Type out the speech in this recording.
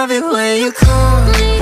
love it when you call me.